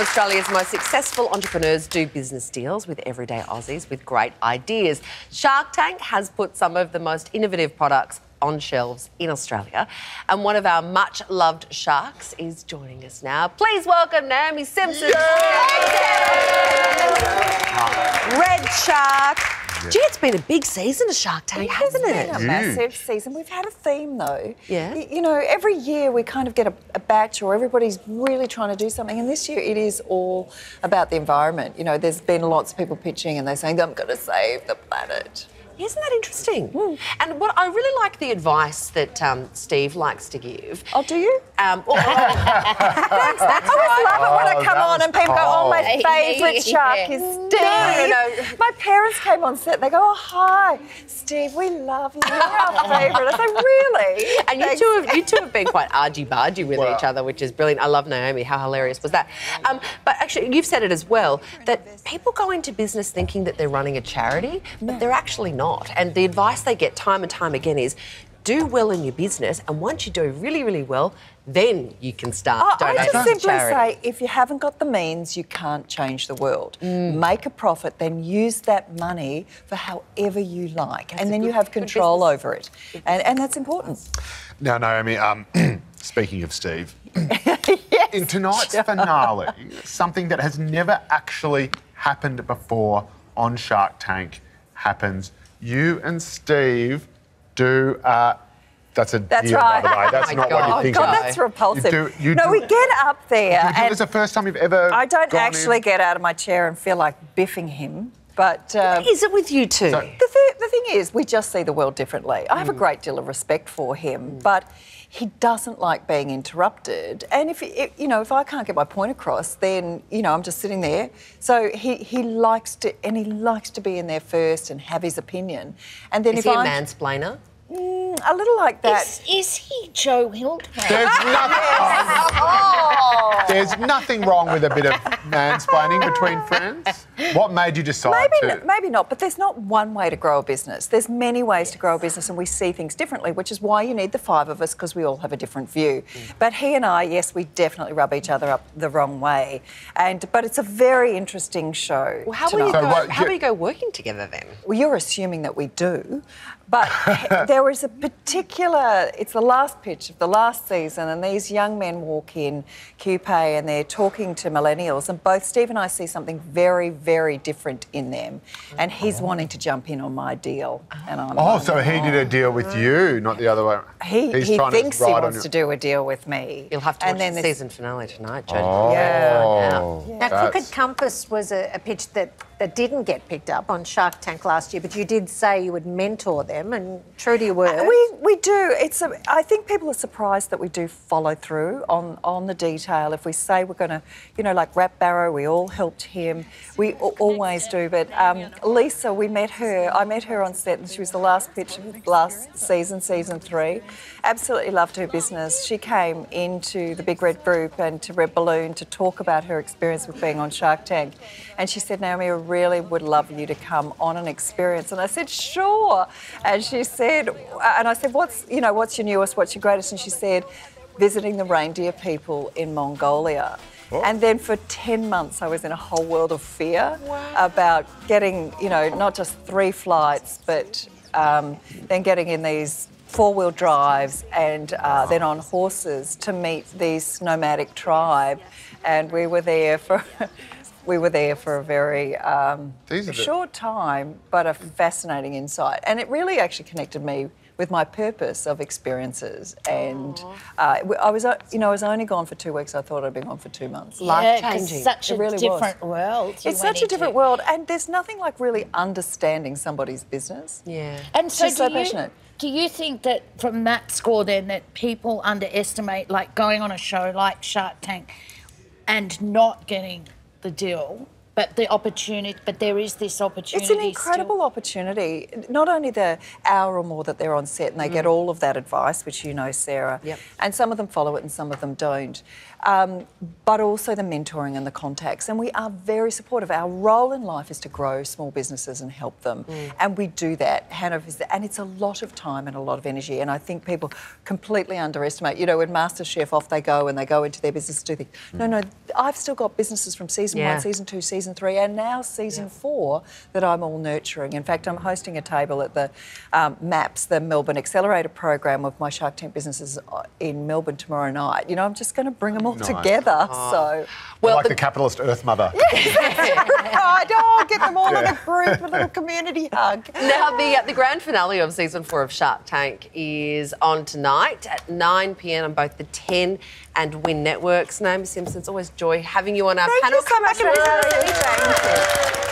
of Australia's most successful entrepreneurs do business deals with everyday Aussies with great ideas. Shark Tank has put some of the most innovative products on shelves in Australia. And one of our much loved sharks is joining us now. Please welcome Naomi Simson. Red Shark. Gee, it's been a big season of Shark Tank, hasn't it? It's been a massive season. We've had a theme though. Yeah. Y- You know, every year we kind of get a, a batch or everybody's really trying to do something. And this year it is all about the environment. You know, there's been lots of people pitching and they're saying, I'm going to save the planet. Isn't that interesting? And what I really like the advice that um, Steve likes to give. Oh, do you? Um, well, I always love it when I Oh, come on and people go, oh, my favourite shark is Steve. No, no, no. My parents came on set. They go, oh, hi, Steve, we love you. You're our favourite. I say, really? And you two, have, you two have been quite argy-bargy with Well- each other, which is brilliant. I love Naomi. How hilarious was that? Um, but actually, you've said it as well that people go into business thinking that they're running a charity, but they're actually not. And the advice they get time and time again is. Do well in your business, and once you do really, really well, then you can start Oh, I donating just to simply charity. say if you haven't got the means, you can't change the world. Mm. Make a profit, then use that money for however you like, and a then you have control over it. And, and that's important. Now, Naomi, um, speaking of Steve, in tonight's finale, something that has never actually happened before on Shark Tank happens. You and Steve do. Uh, that's a That's deal, right. by the way. That's Oh not God. what you think. God, that's repulsive. You do- you no, do- we get up there, Do you and it's the first time you've ever? I don't actually in? get out of my chair and feel like biffing him. But um, Is it with you too? The, th- the thing is, we just see the world differently. I Mm. have a great deal of respect for him, but he doesn't like being interrupted. And if, if you know, if I can't get my point across, then you know, I'm just sitting there. So he, he likes to, and he likes to be in there first and have his opinion. And then is if he a I'm mansplainer? a little like that, Is, is he Joe Hildebrand? There's nothing. There's nothing wrong with a bit of mansplaining between friends. What made you decide Maybe, to? maybe not, but there's not one way to grow a business. There's many ways to grow a business, and we see things differently, which is why you need the five of us because we all have a different view. Mm. But he and I, yes, we definitely rub each other up the wrong way, and but it's a very interesting show. Well, how will you tonight. go? So what- how will you go working together then? Well, you're assuming that we do, but there was a particular. It's the last pitch of the last season, and these young men walk in, QP, and they're talking to millennials, and both Steve and I see something very, very different in them, and he's oh. wanting to jump in on my deal, and I'm. Oh, like, so he did a oh. deal with you, not the other way. He, He's he thinks to he wants your- to do a deal with me. You'll have to and watch then the season finale tonight, Jodie. Oh. Yeah. Now, Crooked Compass was a, a pitch that, that didn't get picked up on Shark Tank last year, but you did say you would mentor them, and true to your word. We, we do. It's a, I think people are surprised that we do follow through on, on the detail. If we say we're going to, you know, like Rap Barrow, we all helped him. We al- always do. But um, Lisa, we met her. I met her on set, and she was the last pitch of last season, season three. Absolutely loved her business. She came into the Big Red Group and to RedBalloon to talk about her experience with being on Shark Tank. And she said, Naomi, I really would love you to come on an experience. And I said, sure. And she said, and I said, what's, you know, what's your newest, what's your greatest? And she said, visiting the reindeer people in Mongolia. And then for 10 months, I was in a whole world of fear about getting, you know, not just three flights, but um, then getting in these four wheel drives and uh, then on horses to meet this nomadic tribe. And we were there for. We were there for a very um, These short time, but a fascinating insight. And it really actually connected me with my purpose of experiences. And uh, I was, uh, you know, I was only gone for two weeks. I thought I'd been gone for two months. Life Yeah, 'cause changing. Such It a really was. different world. It's such a different into. world, and there's nothing like really understanding somebody's business. Yeah. And so, so do you, passionate. do you think that from that score then that people underestimate like going on a show like Shark Tank and not getting the deal but the opportunity, but there is this opportunity. It's an incredible still. opportunity. Not only the hour or more that they're on set and they get mm. all of that advice, which you know, Sarah, Yep. and some of them follow it and some of them don't, um, but also the mentoring and the contacts. And we are very supportive. Our role in life is to grow small businesses and help them, mm. and we do that. Hanover is, and it's a lot of time and a lot of energy. And I think people completely underestimate. You know, when MasterChef off they go and they go into their business to do things. No, mm. no, I've still got businesses from season Yeah. one, season two, season three, and now season four that I'm all nurturing. In fact, I'm hosting a table at the um, MAPS, the Melbourne Accelerator Program of my Shark Tank businesses uh, in Melbourne tomorrow night. You know, I'm just going to bring them all Nice. together. So, Well, like the- the capitalist Earth Mother. right, oh, get them all in a group, a little community hug. Now, the, uh, the grand finale of season four of Shark Tank is on tonight at 9 pm on both the 10 and Win networks. Naomi Simson, it's always joy having you on our Thank panel. you so much, Come back and Rosie. visit us anytime. Thank you.